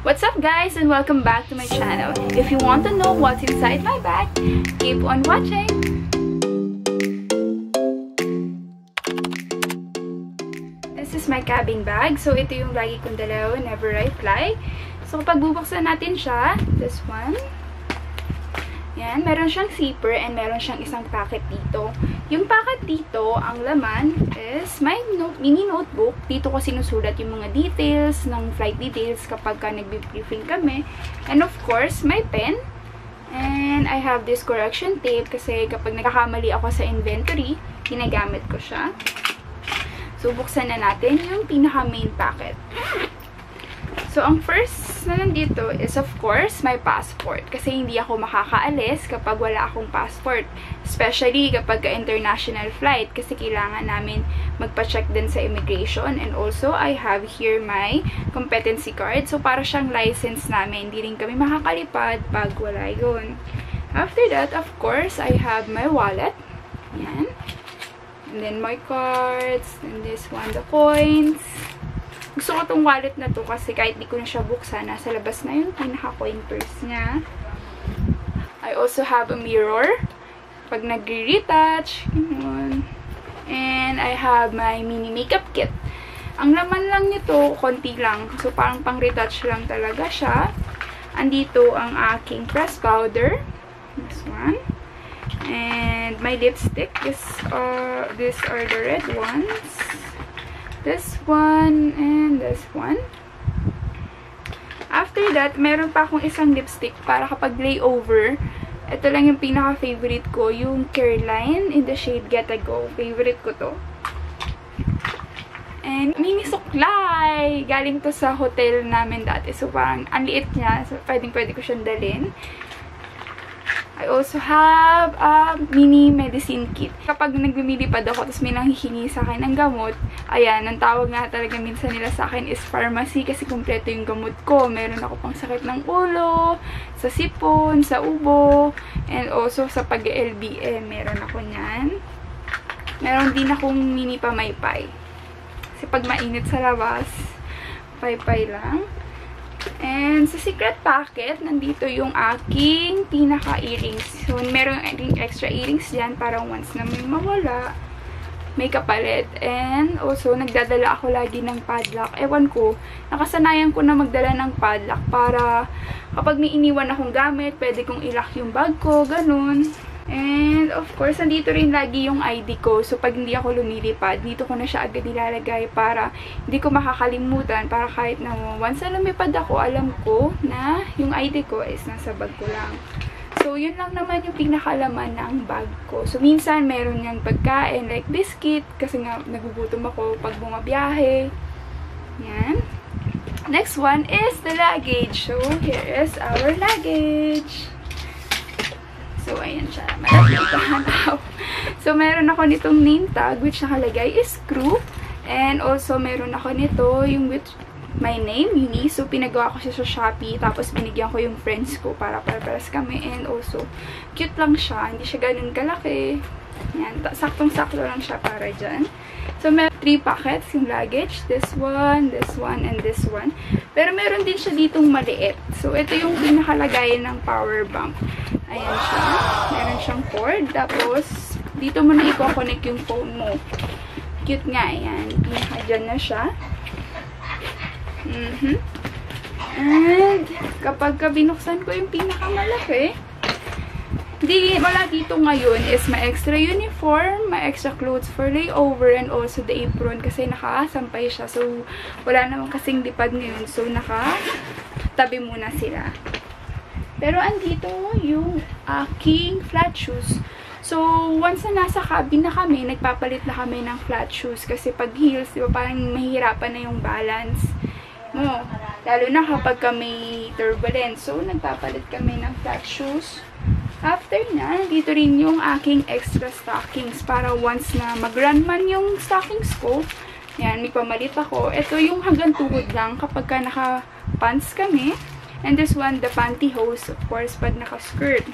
What's up guys and welcome back to my channel. If you want to know what's inside my bag, keep on watching! This is my cabin bag. So ito yung lagi kong dala whenever I fly. So kapag bubuksan natin siya, this one, yan, meron siyang zipper and meron siyang isang packet dito. Yung packet dito, ang laman is my note, mini notebook. Dito ko sinusulat yung mga details ng flight details kapag ka nagbe-briefing kami. And of course, my pen. And I have this correction tape kasi kapag nagkakamali ako sa inventory, ginagamit ko siya. So, buksan na natin yung pinaka-main packet. So, ang first na nandito is, of course, my passport. Kasi hindi ako makakaalis kapag wala akong passport. Especially kapag international flight. Kasi kailangan namin magpa-check din sa immigration. And also, I have here my competency card. So, para siyang license namin. Hindi rin kami makakalipad pag wala yun. After that, of course, I have my wallet. Yan. And then, my cards. And this one, the coins. Gusto ko tong wallet na to kasi kahit di ko na siya buksan, nasa labas na yung pinaka-coin purse niya. I also have a mirror. Pag nagre-retouch, And I have my mini makeup kit. Ang laman lang nito, konti lang. So, parang pang-retouch lang talaga siya. Andito ang aking press powder. This one. And my lipstick. This, uh, these are the red ones this one, and this one. After that, meron pa akong isang lipstick para kapag layover. Ito lang yung pinaka-favorite ko, yung Caroline in the shade Get A Go. Favorite ko to. And mini suklay! Galing to sa hotel namin dati. So, parang ang liit niya. So, pwedeng-pwede ko siyang dalhin. I also have a mini medicine kit. Kapag nagmimilipad ako, tapos may nanghihingi sa akin ng gamot, ayan, ang tawag nga talaga minsan nila sa akin is pharmacy kasi kumpleto yung gamot ko. Meron ako pang sakit ng ulo, sa sipon, sa ubo, and also sa pag-LBM, meron ako niyan. Meron din akong mini pamaypay. Kasi pag mainit sa labas, paypay lang. And sa secret packet, nandito yung aking pinaka-earrings. So, meron yung extra earrings dyan para once na may mawala, may kapalit. And also, nagdadala ako lagi ng padlock. Ewan ko, nakasanayan ko na magdala ng padlock para kapag may iniwan akong gamit, pwede kong ilock yung bag ko, ganun. And, of course, nandito rin lagi yung ID ko. So, pag hindi ako lumilipad, dito ko na siya agad nilalagay para hindi ko makakalimutan. Para kahit na once na lumipad ako, alam ko na yung ID ko is nasa bag ko lang. So, yun lang naman yung pinakalaman ng bag ko. So, minsan, meron niyang pagkain like biscuit kasi nga nagugutom ako pag bumabiyahe. Yan. Next one is the luggage. So, here is our luggage. So, ayan siya. Malapitahan out. So, meron ako nitong name tag which nakalagay is crew. And also, meron ako nito yung with my name, Uni. So, pinagawa ko siya sa Shopee. Tapos, binigyan ko yung friends ko para para-paras kami. And also, cute lang siya. Hindi siya ganun kalaki. Yan. Saktong-sakto lang siya para dyan. So, may three packets yung luggage. This one, this one, and this one. Pero meron din siya ditong maliit. So, ito yung pinakalagayan ng power bank. Ayan siya. Meron siyang cord. Tapos, dito mo na i-connect yung phone mo. Cute nga. Ayan. Pinaka-dyan na siya. Mm -hmm. And, kapag binuksan ko yung pinakamalaki, Di, wala dito ngayon is may extra uniform, may extra clothes for layover, and also the apron kasi nakasampay siya. So, wala naman kasing lipad ngayon. So, naka-tabi muna sila. Pero, andito yung aking flat shoes. So, once na nasa cabin na kami, nagpapalit na kami ng flat shoes. Kasi pag heels, di ba, parang mahihirapan na yung balance mo. Lalo na kapag kami turbulent. So, nagpapalit kami ng flat shoes. After na, dito rin yung aking extra stockings para once na mag-run man yung stockings ko, yan, may pamalit ako. Ito yung hanggang tuhod lang kapag ka naka-pants kami. And this one, the pantyhose, of course, pag naka-skirt.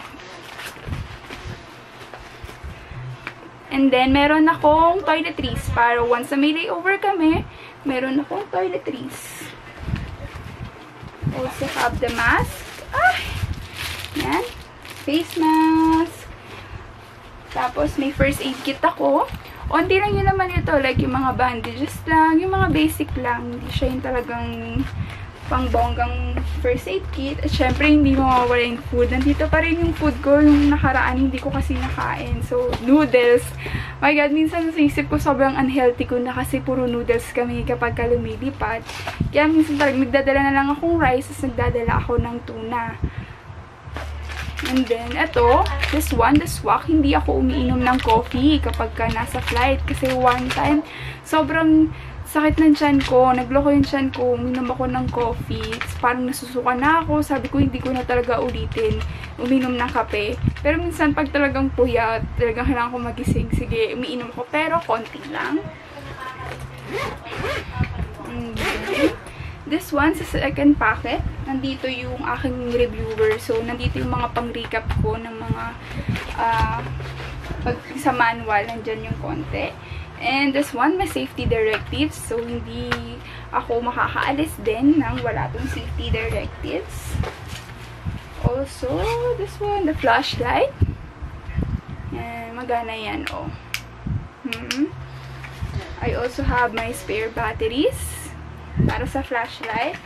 And then, meron akong toiletries para once na may layover kami, meron akong toiletries. Also have the mask. Ay! Yan. Face mask. Tapos, may first aid kit ako. Onti lang yun naman ito. Like, yung mga bandages lang. Yung mga basic lang. Hindi siya yung talagang pangbonggang first aid kit. At syempre, hindi mawawala yung food. Nandito pa rin yung food ko. Yung nakaraan, hindi ko kasi nakain. So, noodles. My God, minsan sa isip ko sobrang unhealthy ko na kasi puro noodles kami kapag ka lumilipad. Kaya minsan talagang nagdadala na lang akong rice at nagdadala ako ng tuna. And then, ito, this one, the swak, hindi ako umiinom ng coffee kapag ka nasa flight. Kasi one time, sobrang sakit ng tiyan ko, nagloko yung tiyan ko, uminom ako ng coffee, Tapos parang nasusuka na ako, sabi ko hindi ko na talaga ulitin, uminom ng kape. Pero minsan pag talagang puyat, talagang kailangan ko magising, sige, umiinom ako, pero konti lang. And then, this one, sa second packet, nandito yung aking reviewer. So, nandito yung mga pang-recap ko ng mga, ah, pag sa manual, nandyan yung konti. And this one, may safety directives. So, hindi ako makakaalis din nang wala tong safety directives. Also, this one, the flashlight. Yan, magana yan, oh. Hmm. I also have my spare batteries para sa flashlight.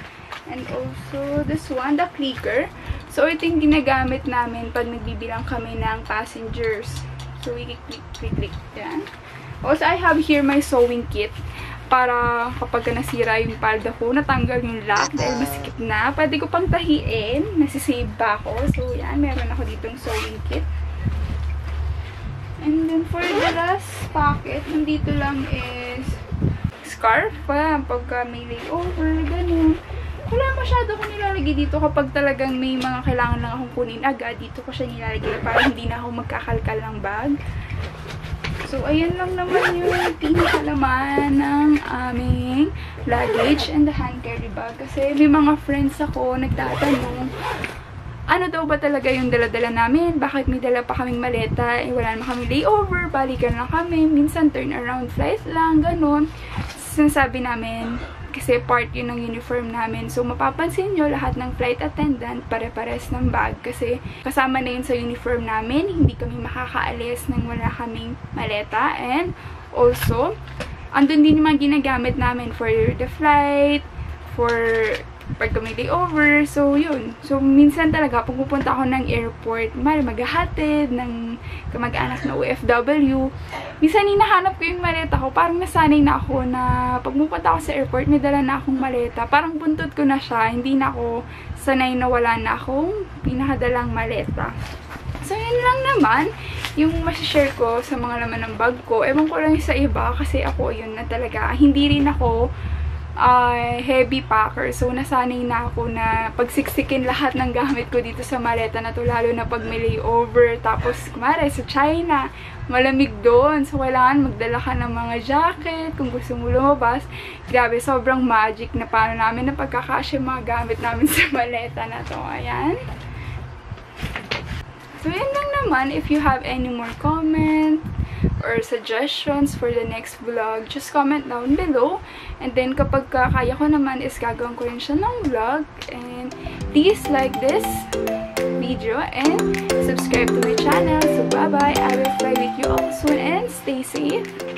And also, this one, the clicker. So, ito yung ginagamit namin pag nagbibilang kami ng passengers. So, i-click-click yan. Also, I have here my sewing kit para kapag nasira yung palda ko, natanggal yung lock dahil masikip na. Pwede ko pang tahiin. Nasisave pa ako. So, yan. Meron ako ditong sewing kit. And then, for the last packet, nandito lang is scarf pa. Pagka may layover, ganun. Wala masyado ko nilalagay dito kapag talagang may mga kailangan lang akong kunin agad. Dito ko siya nilalagay para hindi na ako magkakalkal ng bag. So, ayan lang naman yung pinakalaman ng aming luggage and the hand carry bag. Kasi may mga friends ako nagtatanong, ano daw ba talaga yung dala-dala namin? Bakit may dala pa kaming maleta? Eh, wala naman kami layover, balikan lang kami. Minsan, turn around flight lang, ganun. Sinasabi namin, kasi part yun ng uniform namin. So, mapapansin nyo, lahat ng flight attendant, pare-pares ng bag. Kasi, kasama na yun sa uniform namin. Hindi kami makakaalis nang wala kaming maleta. And, also, andun din yung mga ginagamit namin for the flight, for pag kami layover. So, yun. So, minsan talaga, pag pupunta ako ng airport, mali maghahatid ng kamag-anak na OFW, minsan hinahanap ko yung maleta ko. Parang nasanay na ako na pag pupunta ako sa airport, may dala na akong maleta. Parang buntot ko na siya. Hindi na ako sanay na wala na akong pinakadalang maleta. So, yun lang naman yung masashare ko sa mga laman ng bag ko. Ewan ko lang sa iba kasi ako yun na talaga. Hindi rin ako uh, heavy packer. So, nasanay na ako na pagsiksikin lahat ng gamit ko dito sa maleta na to, lalo na pag may layover. Tapos, kumare, sa China, malamig doon. So, kailangan magdala ka ng mga jacket kung gusto mo lumabas. Grabe, sobrang magic na paano namin na pagkakasya mga gamit namin sa maleta na to. Ayan. So, yun lang naman. If you have any more comment, or suggestions for the next vlog, just comment down below. And then, kapag kaya ko naman is gagawin ko rin siya ng vlog. And please like this video and subscribe to my channel. So, bye-bye. I will fly with you all soon and stay safe.